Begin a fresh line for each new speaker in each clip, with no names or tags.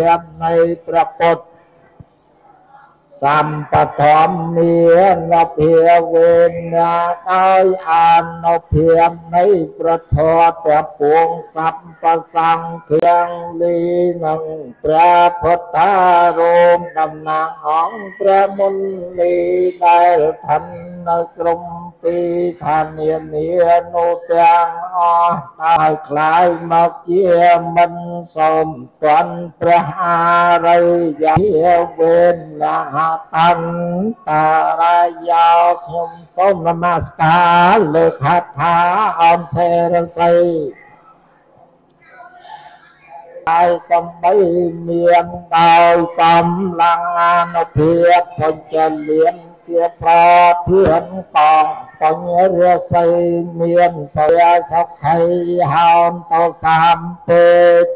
ភាពនៃព្រះពុទ្ធសម្បធម្មមានភាពវេណាដោយអានុភាពនៃប្រធរទាំងពួងសัพពសង្ឃាំងលីនឹងព្រះពុទ្ធារោមតំណាងអង្គព្រះមុនីដែលឋាន នៅក្រុមទីឋានានានោះទាំងអស់ហើយคล้ายមកជាមិនសូមតន់ព្រះអរិយវេណាតន្តរាយោខ្ញុំសូមនមស្ការលើកហត្ថាអមសេរសីហើយកំបីមានដោយកម្លាំងអនុភាពបញ្ចលៀន ជាប្រធានកងបញ្ញរាសីមានសយាសុខៃហោនតោសាមពេ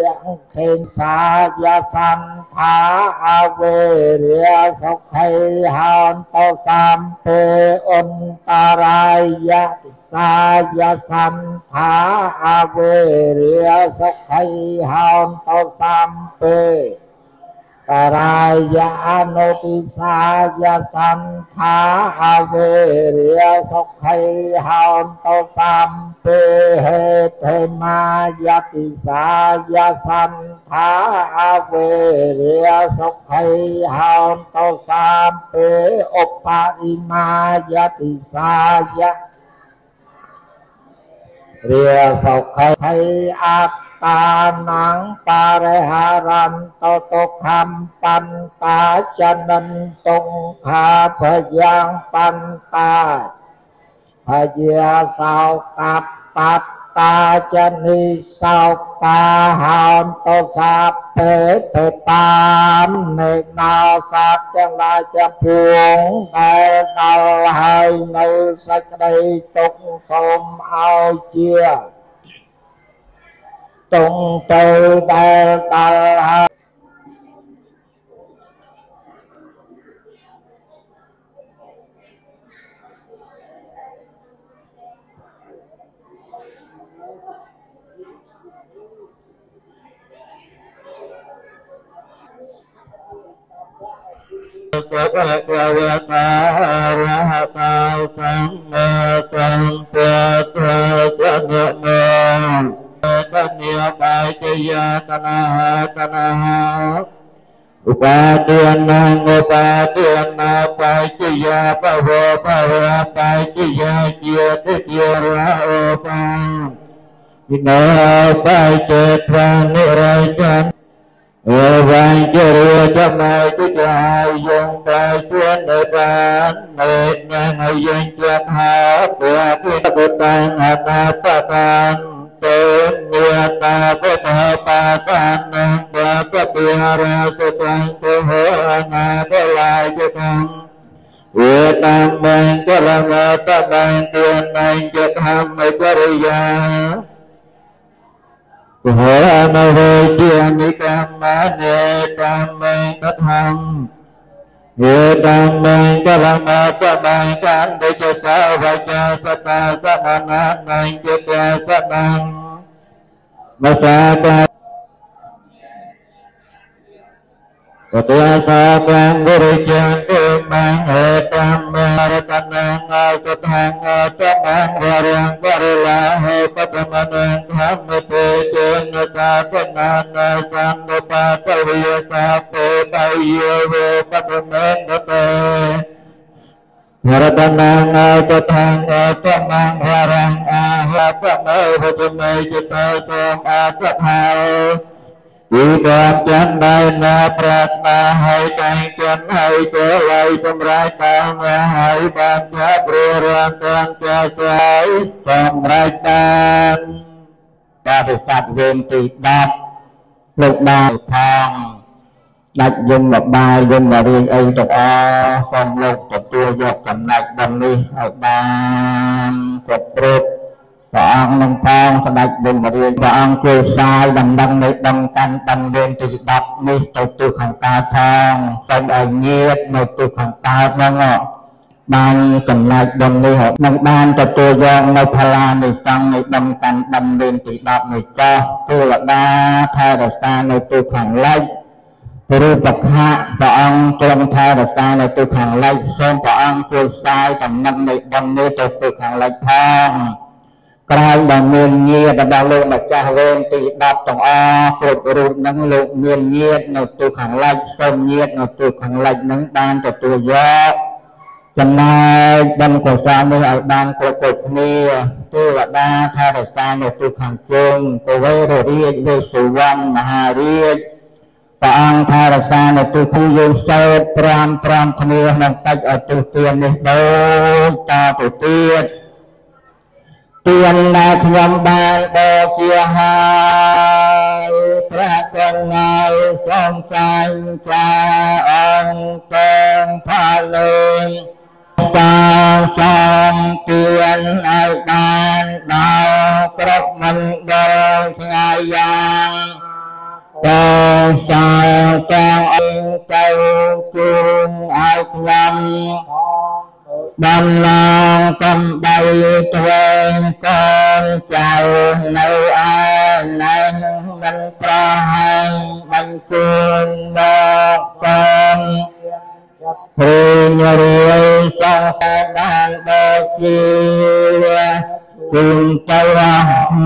ទាំងខេងសាយាសន្ធាអវេរាសុខៃហោនតោសាមពេអន្តរាយសាយាសន្ធាអវេរាសុខៃហោនតោសាមពេ กรายุติสายสันทาเวเรียสุขัยหอนตสัมเปเหเทมายติสายสันทาเวเรียสุขัยหอนตสัมเปอปาริมายติสายเรียสุขัยอัป តានังបរិហារន្តទុក្ខំបន្តាចនន្តុងខាភយ៉ាងបន្តាភយាសោកបតតាចនិសោកាហោនតសាបេបេបាននៃណោសត្វទាំងឡាយទាំងពួងដែលដល់ហើយនៅសេចក្តីទុកសូមឲ្យជា tung từ đà đà Hãy subscribe cho kênh Ghiền Mì Gõ Để không bỏ lỡ những video hấp dẫn តនិយបាយជយាតនាតនាឧបាទានងឧបាទានាបាយជយាបវបវបាយជយាជាទិយារាឧបាវិណោបាយចេត្វានិរ័យចន្ទអវាញ់ជារាចំណៃទុចាយយងបាយជួននៅបា ននៅញ៉ាំឲ្យយើងជាប់ហើព្រះពុទ្ធបុត្រអនាបតានទេមេតាពុទ្ធបាកានំបាកពិរាសុតੰទេហោអនាបលាយកំវេតំបង្កលមត បង្ទានអញ្ចធម្មចរិយាកហោអនវេជានិកម្មនេកម្មកធម្មវេតំបង្កលមតបង្កានដូចជាវចា សតាសមណានញ្ញជាសតាមសាកាបទយាសាកាងវិរិជាទេមង្ហេកម្មរតនាងអកថាងតមាងវរាំងវរិលាហេបតមនាងធម្មពេចេនកាបណានាសੰបាតវិយសា ពេបៃយោវេបតមេនតេរតនាងអកថាងតមាងវរាំងអហបមេវតមេចិត្តសូមអកថាពីគាត់ចាំដែរណាប្រាថ្នាហើយតែងចិត្តហើយក៏ឡៃសម្រាប់តាមមកហើយបានជាព្រោះរាងទាំងជាស្រីសម្រាប់បានការពិបាកវេនទី10លោកបានផងដាច់យមមកបាយយមមករៀងអីទាំងអស់សូមលោកទទួលយកចំណែកដល់នេះឲ្យបានគ្រប់គ្រប់ ព្រះអង្គនឹងផងស្ដេចបុណ្យរៀនព្រះអង្គជួយសាយដំណឹងនៃដំកាន់ដំរៀនទី10នេះទៅទូខាងកើតផងសូមឲ្យញាតនៅទូខាងកើតហ្នឹងបានកំណែកបុណ្យនេះនឹងបានទទួលយកនៅផលានិសង្ឃនៃដំកាន់ដំរៀនទី10នេះចោះទូលដាថែរក្សានៅទូខាងលិចព្រោះបខៈព្រះអង្គទ្រង់ថែរក្សានៅទិសខាងលិចសូមព្រះអង្គជួយផ្សាយដំណឹងនៃបុណ្យនេះទៅទិសខាងលិចផង ក្រែងដែលមានញាតរបស់លោកម្ចាស់វេនទី10ទាំងអស់គ្រប់រូបនឹងលោកមានញាតនៅទិសខាងលិចសូមញាតនៅទិសខាងលិចនឹងបានទទួលយកចំណែកបុណ្យកុសលនេះឲ្យបានគ្រប់គ្រប់គ្នាទេវតាថែរក្សានៅទិសខាងជើងពវេររាជវេសុវណ្ណមហារាជព្រះអង្គថែរក្សានៅទិសគឺយើងសោត5 5គ្នាក្នុងតិចឲ្យទិសទាននេះដូចតទៅទៀត ទានដែលខ្ញុំបានដូចជាហើយព្រះកុណឲ្យសូមចាញ់ចាអង្គទាំងផលលើសាសំទានឲ្យបានដល់គ្រប់មណ្ឌលថ្ងៃយ៉ាងក៏សាទាំងអីទៅជូនឲ្យខ្ញុំ ដំណងកំបីទ្វេងកូនចៅនៅឯណែនមិនប្រហែងបញ្ជូនមកកូនព្រៀងរឿយសងតែបានដូចជាជូនទៅ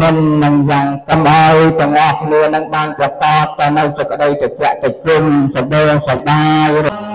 មិននឹងយ៉ាងកំឲ្យទាំងអស់គ្នានឹងបានប្រកាសទៅនៅសេចក្តីតិចតិគុណសដងសដាយយ៉ា